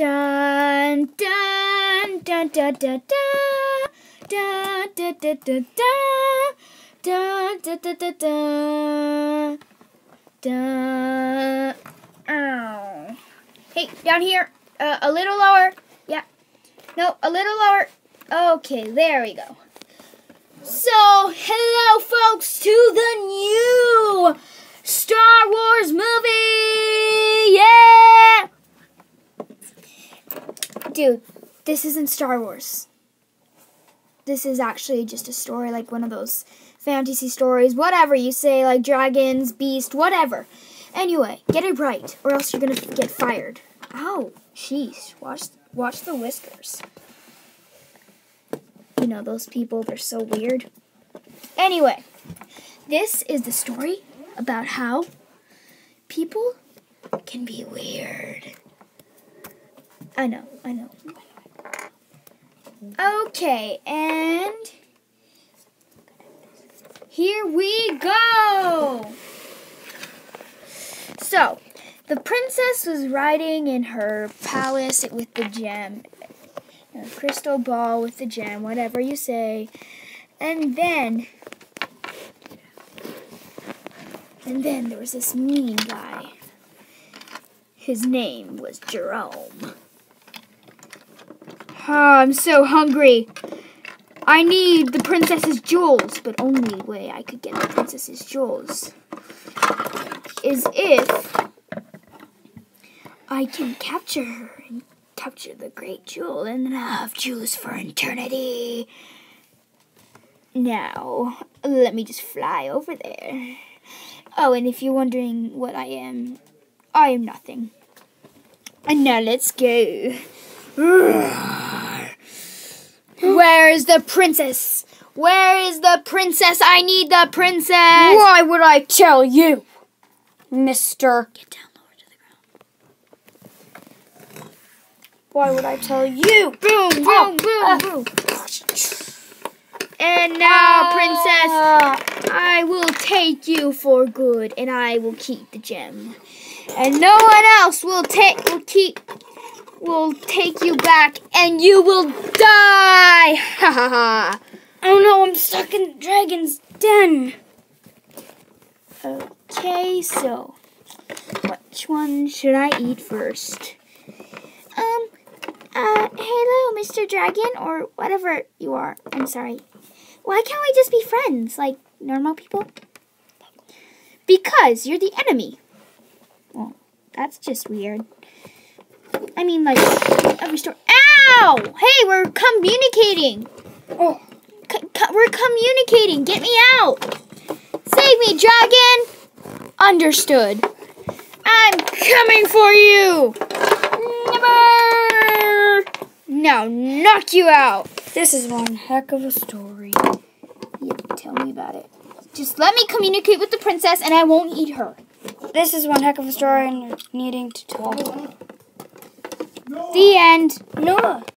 Dun dun dun dun dun dun dun dun dun dun dun dun dun dun dun Ow. Hey, down here. Uh, a little lower. Yeah. No, a little lower. Okay, there we go. So, hello, folks, to the new Star Wars movie! Yeah! Dude, this isn't Star Wars. This is actually just a story, like one of those fantasy stories, whatever you say, like dragons, beast, whatever. Anyway, get it right, or else you're gonna get fired. Ow, jeez, watch, watch the whiskers. You know, those people, they're so weird. Anyway, this is the story about how people can be weird. I know, I know. Okay, and here we go. So, the princess was riding in her palace with the gem, a crystal ball with the gem, whatever you say. And then, and then there was this mean guy. His name was Jerome. Oh, I'm so hungry. I need the princess's jewels, but only way I could get the princess's jewels is if I can capture her and capture the great jewel, and then I'll have jewels for eternity. Now, let me just fly over there. Oh, and if you're wondering what I am, I am nothing. And now let's go. Where is the princess? Where is the princess? I need the princess. Why would I tell you, Mister? Get down lower to the ground. Why would I tell you? Boom, boom, Oh, boom, uh. boom. And now, princess, I will take you for good, and I will keep the gem. And no one else will take will keep will take you back, and you will die. Ha ha ha. Oh no, I'm stuck in the dragon's den. Okay, so which one should I eat first? Um, uh, hello, Mr. Dragon, or whatever you are. I'm sorry. Why can't we just be friends, like normal people? Because you're the enemy. Well, that's just weird. I mean, like, every story. Ow! Hey, we're communicating. Oh, C- c- we're communicating. Get me out. Save me, dragon. Understood. I'm coming for you. Never. Now knock you out. this is one heck of a story. Yep, tell me about it. Just let me communicate with the princess, and I won't eat her. This is one heck of a story, and you're needing to talk. The end. No.